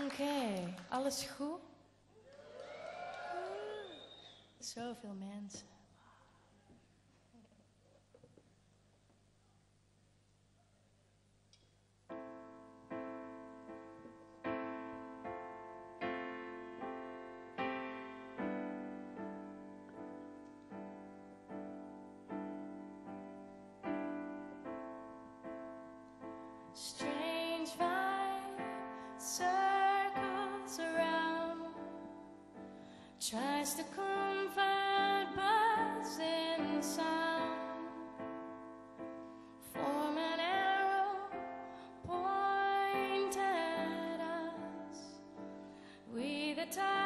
Oké, alles goed? Zoveel mensen. Tries to comfort convert buzzing sound. Form an arrow point at us. We the target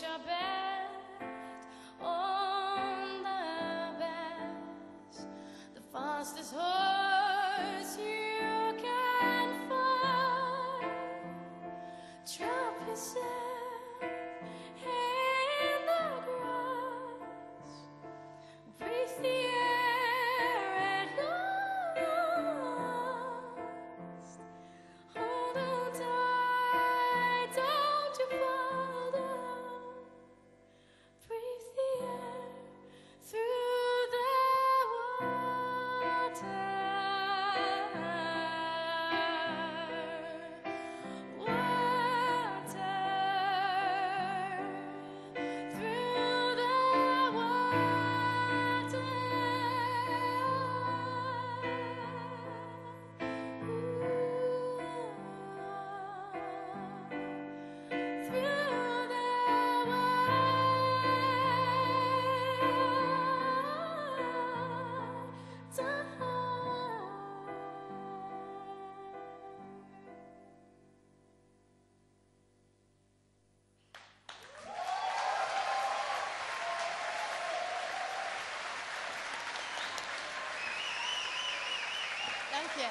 You're on the best, the fastest horse you can find. Drop yourself Danke.